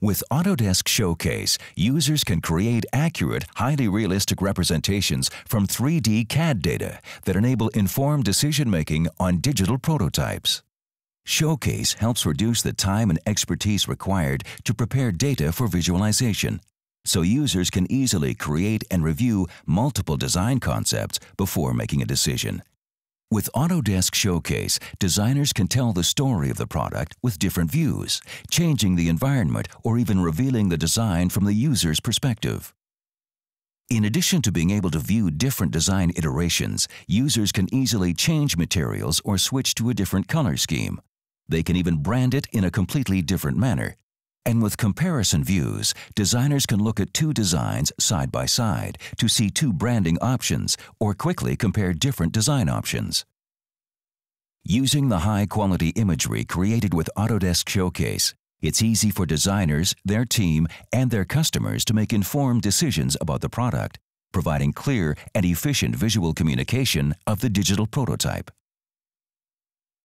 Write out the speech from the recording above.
With Autodesk Showcase, users can create accurate, highly realistic representations from 3D CAD data that enable informed decision making on digital prototypes. Showcase helps reduce the time and expertise required to prepare data for visualization, so users can easily create and review multiple design concepts before making a decision. With Autodesk Showcase, designers can tell the story of the product with different views, changing the environment or even revealing the design from the user's perspective. In addition to being able to view different design iterations, users can easily change materials or switch to a different color scheme. They can even brand it in a completely different manner, and with comparison views, designers can look at two designs side by side to see two branding options or quickly compare different design options. Using the high-quality imagery created with Autodesk Showcase, it's easy for designers, their team, and their customers to make informed decisions about the product, providing clear and efficient visual communication of the digital prototype.